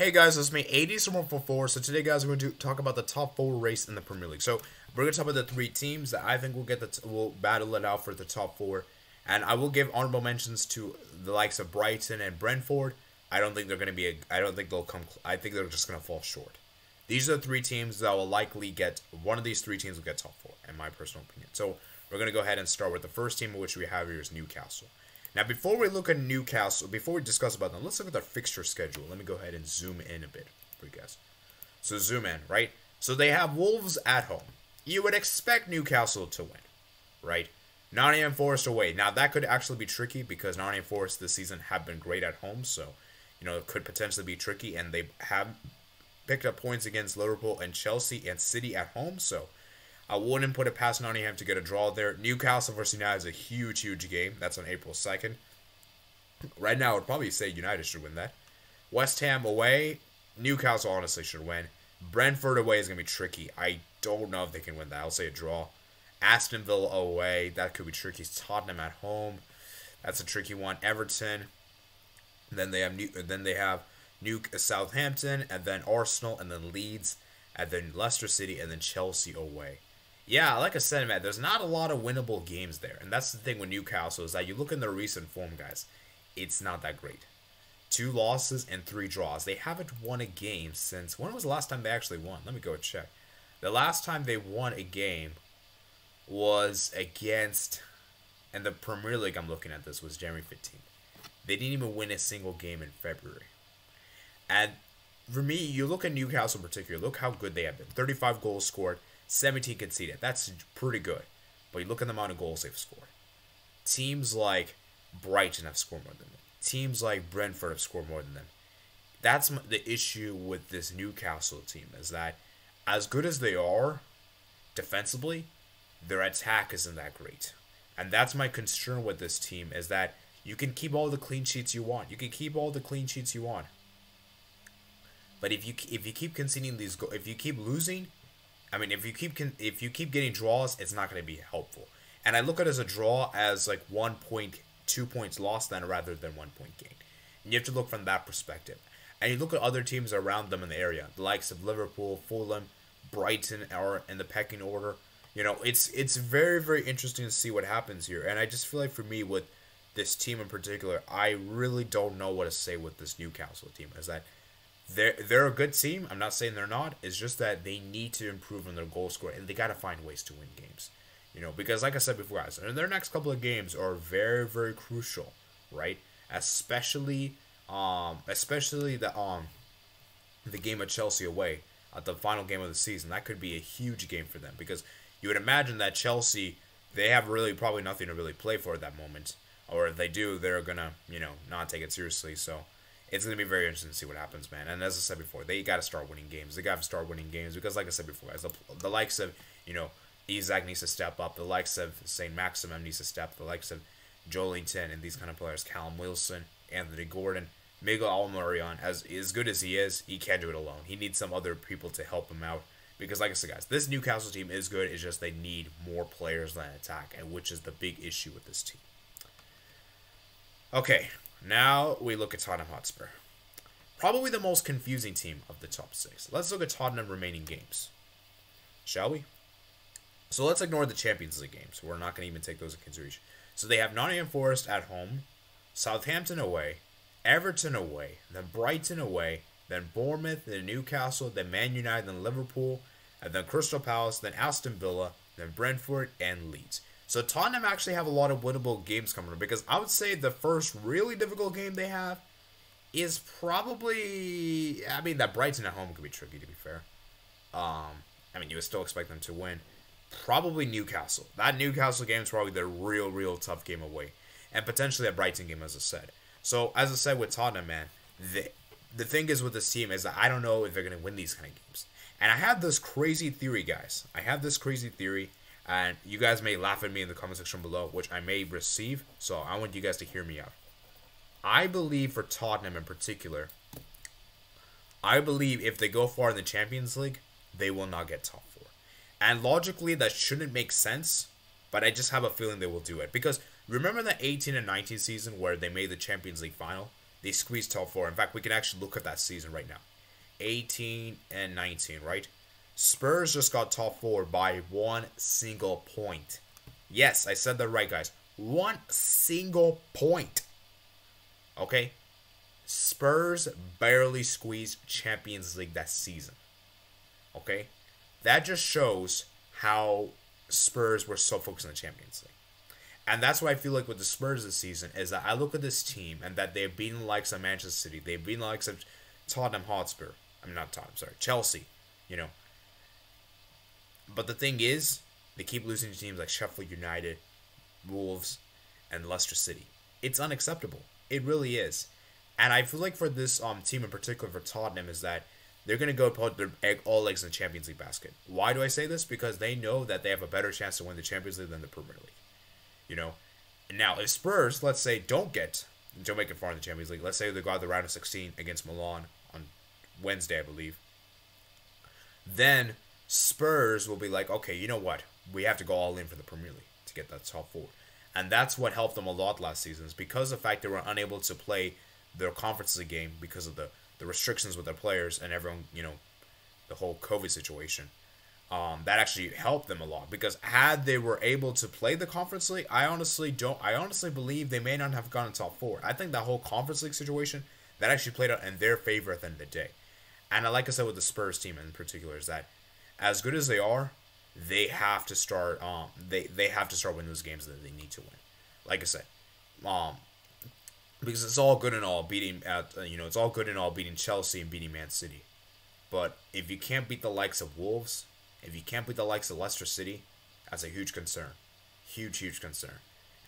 Hey guys, it's me, AD So today, guys, we're going to talk about the top four race in the Premier League. So we're going to talk about the three teams that I think will get the will battle it out for the top four, and I will give honorable mentions to the likes of Brighton and Brentford. I don't think they're going to be. A, I don't think they'll come. I think they're just going to fall short. These are the three teams that will likely get. One of these three teams will get top four, in my personal opinion. So we're going to go ahead and start with the first team, which we have here is Newcastle. Now, before we look at Newcastle, before we discuss about them, let's look at their fixture schedule. Let me go ahead and zoom in a bit for you guys. So zoom in, right? So they have Wolves at home. You would expect Newcastle to win, right? Nottingham Forest away. Now that could actually be tricky because Nottingham Forest this season have been great at home, so you know it could potentially be tricky, and they have picked up points against Liverpool and Chelsea and City at home, so I wouldn't put it past Nottingham to get a draw there. Newcastle versus United is a huge, huge game. That's on April 2nd. Right now, I would probably say United should win that. West Ham away, Newcastle honestly should win. Brentford away is going to be tricky. I don't know if they can win that. I'll say a draw. Aston Villa away, that could be tricky. Tottenham at home, that's a tricky one. Everton, then they have New, then they have New uh, Southampton, and then Arsenal, and then Leeds, and then Leicester City, and then Chelsea away yeah, like I said, man, there's not a lot of winnable games there. And that's the thing with Newcastle is that you look in their recent form, guys, it's not that great. Two losses and three draws. They haven't won a game since when was the last time they actually won? Let me go check. The last time they won a game was against and the Premier League I'm looking at this was January 15th. They didn't even win a single game in February. And for me, you look at Newcastle in particular, look how good they have been. 35 goals scored, 17 conceded. That's pretty good. But you look at the amount of goals they've scored. Teams like Brighton have scored more than them. Teams like Brentford have scored more than them. That's the issue with this Newcastle team is that as good as they are defensively, their attack isn't that great. And that's my concern with this team is that you can keep all the clean sheets you want. You can keep all the clean sheets you want. But if you if you keep conceding these go- if you keep losing, I mean, if you keep if you keep getting draws, it's not going to be helpful. And I look at it as a draw as like one point, two points lost then rather than one point gain. And you have to look from that perspective. And you look at other teams around them in the area, the likes of Liverpool, Fulham, Brighton are in the pecking order. You know, it's it's very very interesting to see what happens here. And I just feel like for me with this team in particular, I really don't know what to say with this Newcastle team. Is that they're they're a good team. I'm not saying they're not. It's just that they need to improve on their goal score and they got to find ways to win games. You know, because like I said before, guys, their next couple of games are very very crucial, right? Especially um especially the um the game at Chelsea away at the final game of the season. That could be a huge game for them because you would imagine that Chelsea they have really probably nothing to really play for at that moment, or if they do, they're gonna you know not take it seriously. So it's going to be very interesting to see what happens, man. And as I said before, they got to start winning games. They got to start winning games because, like I said before, guys, the, the likes of you know Isak needs to step up. The likes of Saint Maximin needs to step. The likes of Joelinton and these kind of players, Callum Wilson, Anthony Gordon, Miguel Almiron, as as good as he is, he can't do it alone. He needs some other people to help him out. Because, like I said, guys, this Newcastle team is good. It's just they need more players than attack, and which is the big issue with this team. Okay, now we look at Tottenham Hotspur. Probably the most confusing team of the top six. Let's look at Tottenham remaining games. Shall we? So let's ignore the Champions League games. We're not going to even take those into consideration. So they have Nottingham Forest at home, Southampton away, Everton away, then Brighton away, then Bournemouth, then Newcastle, then Man United, then Liverpool, and then Crystal Palace, then Aston Villa, then Brentford, and Leeds. So Tottenham actually have a lot of winnable games coming up because I would say the first really difficult game they have is probably. I mean, that Brighton at home could be tricky to be fair. Um, I mean, you would still expect them to win. Probably Newcastle. That Newcastle game is probably the real, real tough game away, and potentially a Brighton game, as I said. So, as I said with Tottenham, man, the the thing is with this team is that I don't know if they're gonna win these kind of games. And I have this crazy theory, guys. I have this crazy theory and you guys may laugh at me in the comment section below, which I may receive. So I want you guys to hear me out. I believe for Tottenham in particular, I believe if they go far in the Champions League, they will not get top four. And logically, that shouldn't make sense, but I just have a feeling they will do it. Because remember the 18 and 19 season where they made the Champions League final? They squeezed top four. In fact, we can actually look at that season right now. 18 and 19, right? Spurs just got top four by one single point. Yes, I said that right, guys. One single point. Okay? Spurs barely squeezed Champions League that season. Okay? That just shows how Spurs were so focused on the Champions League. And that's why I feel like with the Spurs this season is that I look at this team and that they've been the likes of Manchester City, they've been the likes of Tottenham Hotspur. I mean not Tottenham, sorry, Chelsea, you know. But the thing is, they keep losing to teams like Sheffield United, Wolves, and Leicester City. It's unacceptable. It really is. And I feel like for this um team in particular for Tottenham is that they're gonna go put their egg all eggs in the Champions League basket. Why do I say this? Because they know that they have a better chance to win the Champions League than the Premier League. You know, now if Spurs, let's say, don't get don't make it far in the Champions League. Let's say they go out the round of 16 against Milan on Wednesday, I believe. Then Spurs will be like, okay, you know what? We have to go all in for the Premier League to get that top four. And that's what helped them a lot last season is because of the fact they were unable to play their conference league game because of the, the restrictions with their players and everyone, you know, the whole COVID situation. Um, that actually helped them a lot because had they were able to play the conference league, I honestly don't. I honestly believe they may not have gone top four. I think that whole conference league situation that actually played out in their favor at the end of the day. And I like I said with the Spurs team in particular, is that as good as they are, they have to start. Um, they they have to start winning those games that they need to win. Like I said, um, because it's all good and all beating at uh, you know it's all good and all beating Chelsea and beating Man City, but if you can't beat the likes of Wolves, if you can't beat the likes of Leicester City, that's a huge concern, huge huge concern.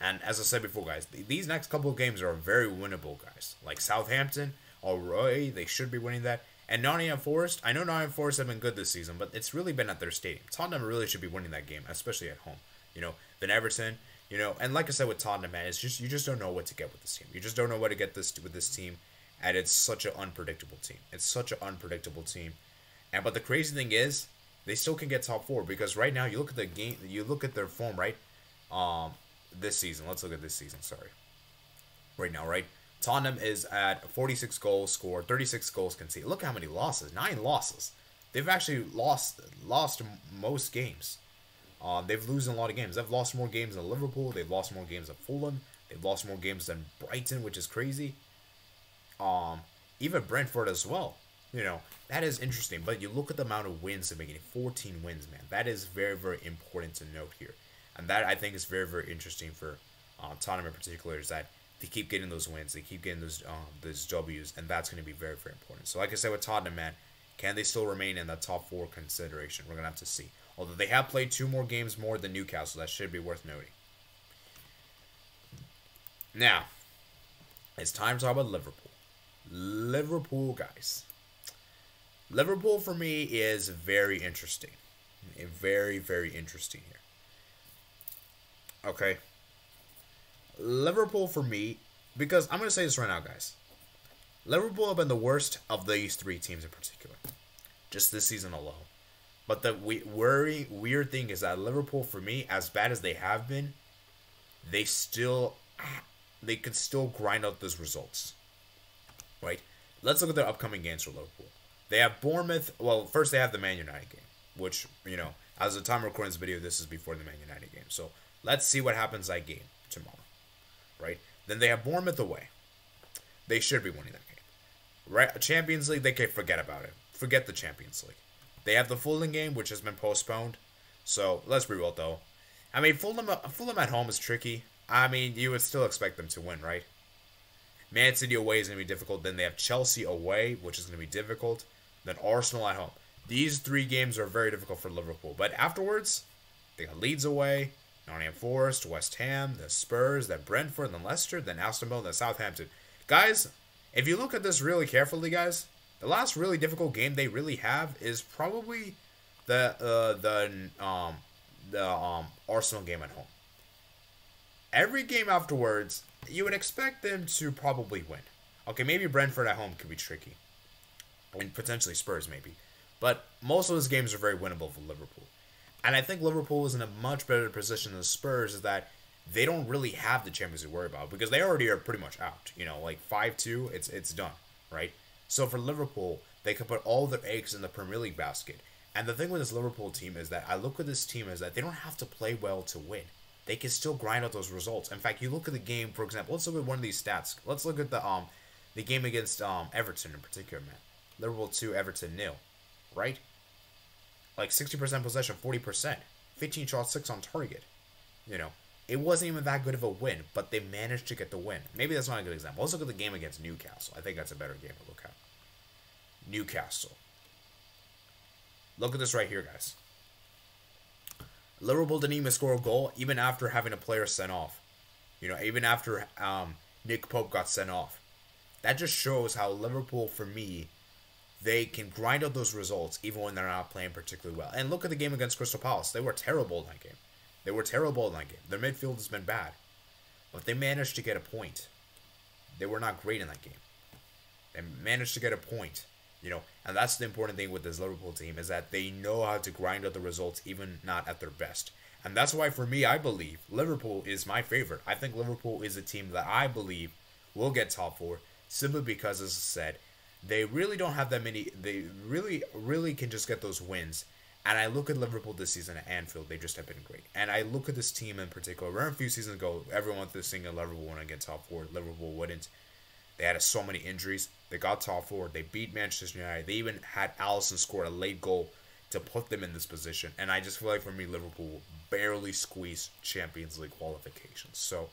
And as I said before, guys, these next couple of games are very winnable, guys. Like Southampton, alright, they should be winning that. And Nottingham Forest, I know Nottingham Forest have been good this season, but it's really been at their stadium. Tottenham really should be winning that game, especially at home. You know, then Everton, you know, and like I said with Tottenham, man, it's just you just don't know what to get with this team. You just don't know what to get this with this team, and it's such an unpredictable team. It's such an unpredictable team, and but the crazy thing is, they still can get top four because right now you look at the game, you look at their form, right? Um, this season. Let's look at this season. Sorry. Right now, right? Tottenham is at 46 goals scored, 36 goals conceded. Look how many losses. Nine losses. They've actually lost lost most games. Uh, they've losing a lot of games. They've lost more games than Liverpool. They've lost more games than Fulham. They've lost more games than Brighton, which is crazy. Um, even Brentford as well. You know that is interesting. But you look at the amount of wins they're making. 14 wins, man. That is very very important to note here, and that I think is very very interesting for uh, Tottenham in particular. Is that they keep getting those wins, they keep getting those um, those W's, and that's going to be very very important. So like I said with Tottenham, man, can they still remain in that top four consideration? We're gonna have to see. Although they have played two more games more than Newcastle, that should be worth noting. Now, it's time to talk about Liverpool. Liverpool, guys. Liverpool for me is very interesting. Very, very interesting here. Okay. Liverpool for me, because I'm going to say this right now, guys. Liverpool have been the worst of these three teams in particular, just this season alone. But the we- worry weird thing is that Liverpool, for me, as bad as they have been, they still they can still grind out those results. Right? Let's look at their upcoming games for Liverpool. They have Bournemouth. Well, first they have the Man United game, which you know, as the time recording this video, this is before the Man United game. So let's see what happens that game tomorrow right? Then they have Bournemouth away. They should be winning that game. Right? Champions League, they can forget about it. Forget the Champions League. They have the Fulham game, which has been postponed. So let's be real though. I mean, Fulham, uh, Fulham at home is tricky. I mean, you would still expect them to win, right? Man City away is going to be difficult. Then they have Chelsea away, which is going to be difficult. Then Arsenal at home. These three games are very difficult for Liverpool. But afterwards, they got Leeds away, Nottingham Forest, West Ham, the Spurs, then Brentford, then Leicester, then Aston Villa, then Southampton. Guys, if you look at this really carefully, guys, the last really difficult game they really have is probably the uh, the um the um Arsenal game at home. Every game afterwards, you would expect them to probably win. Okay, maybe Brentford at home could be tricky, and potentially Spurs maybe, but most of those games are very winnable for Liverpool. And I think Liverpool is in a much better position than Spurs is that they don't really have the Champions League to worry about because they already are pretty much out. You know, like five two, it's it's done, right? So for Liverpool, they can put all their eggs in the Premier League basket. And the thing with this Liverpool team is that I look at this team is that they don't have to play well to win. They can still grind out those results. In fact, you look at the game, for example, let's look at one of these stats. Let's look at the um the game against um Everton in particular, man. Liverpool 2, Everton nil. Right? Like 60% possession, 40%. 15 shots, 6 on target. You know, it wasn't even that good of a win, but they managed to get the win. Maybe that's not a good example. Let's look at the game against Newcastle. I think that's a better game to look at. Newcastle. Look at this right here, guys. Liverpool didn't even score a goal, even after having a player sent off. You know, even after um, Nick Pope got sent off. That just shows how Liverpool, for me, they can grind out those results even when they're not playing particularly well. And look at the game against Crystal Palace. They were terrible in that game. They were terrible in that game. Their midfield has been bad. But they managed to get a point. They were not great in that game. They managed to get a point. You know, and that's the important thing with this Liverpool team is that they know how to grind out the results even not at their best. And that's why for me I believe Liverpool is my favorite. I think Liverpool is a team that I believe will get top 4 simply because as I said, they really don't have that many they really really can just get those wins. And I look at Liverpool this season at Anfield, they just have been great. And I look at this team in particular. Remember a few seasons ago, everyone was thinking Liverpool wouldn't get top four. Liverpool wouldn't. They had so many injuries. They got top four. They beat Manchester United. They even had Alisson score a late goal to put them in this position. And I just feel like for me, Liverpool barely squeezed Champions League qualifications. So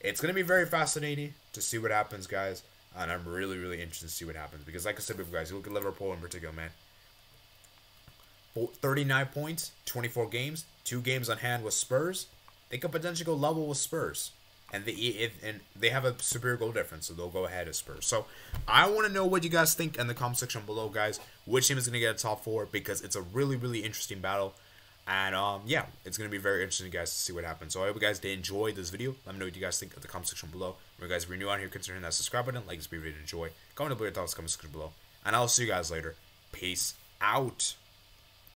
it's going to be very fascinating to see what happens, guys. And I'm really, really interested to see what happens. Because, like I said before, guys, you look at Liverpool in particular, man. 39 points, 24 games, two games on hand with Spurs. They could potentially go level with Spurs and they and they have a superior goal difference, so they'll go ahead of Spurs. So I want to know what you guys think in the comment section below, guys. Which team is going to get a top four? Because it's a really really interesting battle, and um yeah, it's going to be very interesting, guys, to see what happens. So I hope you guys did enjoy this video. Let me know what you guys think in the comment section below. If you guys are new on here, consider hitting that subscribe button, like this video, enjoy. Comment below your thoughts, comment section below, and I'll see you guys later. Peace out.